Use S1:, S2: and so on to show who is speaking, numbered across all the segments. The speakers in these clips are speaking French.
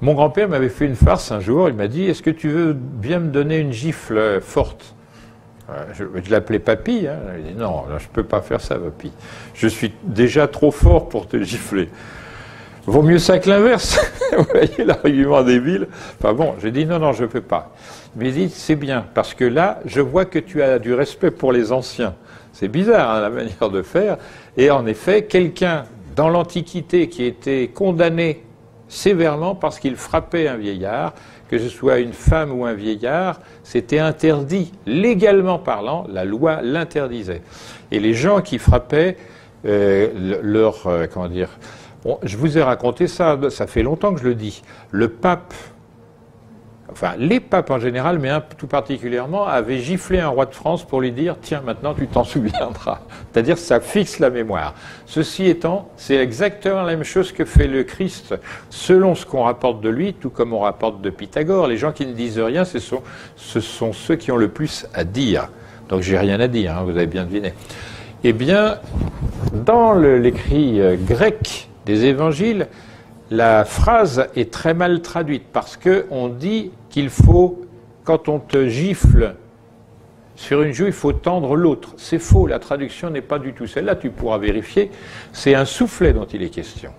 S1: Mon grand-père m'avait fait une farce un jour. Il m'a dit Est-ce que tu veux bien me donner une gifle forte? Je, l'appelais papy. Hein. Il dit Non, je ne peux pas faire ça, papy. Je suis déjà trop fort pour te gifler. Vaut mieux ça que l'inverse. Vous voyez l'argument débile? Enfin bon, j'ai dit non, non, je ne peux pas. Mais il dit c'est bien, parce que là, je vois que tu as du respect pour les anciens. C'est bizarre hein, la manière de faire. Et en effet, quelqu'un dans l'Antiquité qui était condamné sévèrement parce qu'il frappait un vieillard, que ce soit une femme ou un vieillard, c'était interdit. Légalement parlant, la loi l'interdisait. Et les gens qui frappaient euh, leur, euh, comment dire, je vous ai raconté ça, ça fait longtemps que je le dis. Le pape enfin les papes en général, mais tout particulièrement, avaient giflé un roi de France pour lui dire Tiens, maintenant tu t'en souviendras. C'est-à-dire ça fixe la mémoire. Ceci étant, c'est exactement la même chose que fait le Christ, selon ce qu'on rapporte de lui, tout comme on rapporte de Pythagore. Les gens qui ne disent rien, ce sont, ce sont ceux qui ont le plus à dire. Donc j'ai rien à dire, hein, vous avez bien deviné. Eh bien, dans l'écrit euh, grec des évangiles, la phrase est très mal traduite parce qu'on dit qu'il faut, quand on te gifle sur une joue, il faut tendre l'autre. C'est faux, la traduction n'est pas du tout celle-là, tu pourras vérifier. C'est un soufflet dont il est question.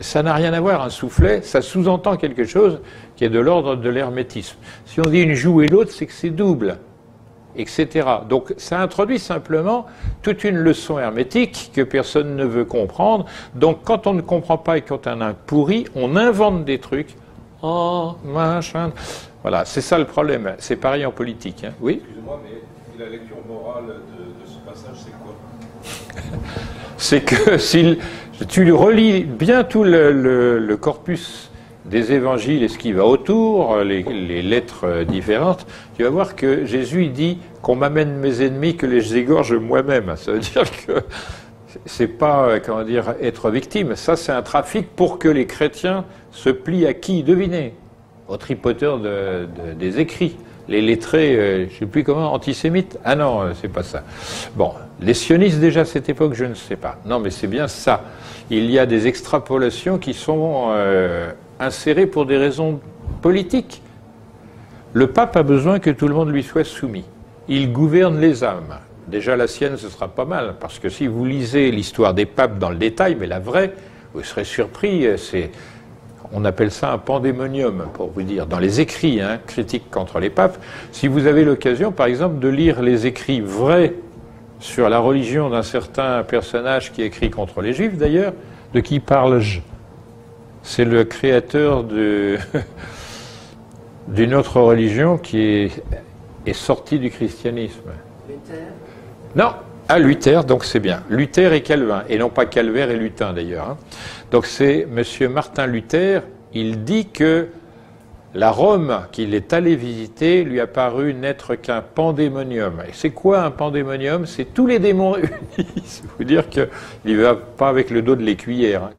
S1: Ça n'a rien à voir, un soufflet, ça sous-entend quelque chose qui est de l'ordre de l'hermétisme. Si on dit une joue et l'autre, c'est que c'est double etc. Donc ça introduit simplement toute une leçon hermétique que personne ne veut comprendre. Donc quand on ne comprend pas et quand on a un pourri, on invente des trucs. Oh, machin. Voilà, c'est ça le problème. C'est pareil en politique. Hein. Oui?
S2: Excusez-moi, mais la lecture morale de, ce passage, c'est quoi?
S1: C'est que si tu relis bien tout le corpus des évangiles et ce qui va autour, les, lettres différentes, tu vas voir que Jésus dit qu'on m'amène mes ennemis, que les égorge moi-même. Ça veut dire que c'est pas, comment dire, être victime. Ça, c'est un trafic pour que les chrétiens se plient à qui? Devinez Au tripoteur de, des écrits. Les lettrés, euh, je ne sais plus comment, antisémites Ah non, euh, c'est pas ça. Bon, les sionistes déjà à cette époque, je ne sais pas. Non, mais c'est bien ça. Il y a des extrapolations qui sont euh, inséré pour des raisons politiques. Le pape a besoin que tout le monde lui soit soumis. Il gouverne les âmes. Déjà la sienne, ce sera pas mal, parce que si vous lisez l'histoire des papes dans le détail, mais la vraie, vous serez surpris, c'est, on appelle ça un pandémonium, pour vous dire, dans les écrits hein, critiques contre les papes. Si vous avez l'occasion, par exemple, de lire les écrits vrais sur la religion d'un certain personnage qui écrit contre les juifs, d'ailleurs, de qui parle-je? C'est le créateur d'une autre religion qui est, est sortie du christianisme. Luther Non, à Luther, donc c'est bien. Luther et Calvin, et non pas Calvaire et Lutin d'ailleurs. Hein. Donc c'est M. Martin Luther, il dit que la Rome qu'il est allé visiter lui a paru n'être qu'un pandémonium. Et c'est quoi un pandémonium? C'est tous les démons réunis. C'est vous dire qu'il ne va pas avec le dos de l'écuyère. Hein.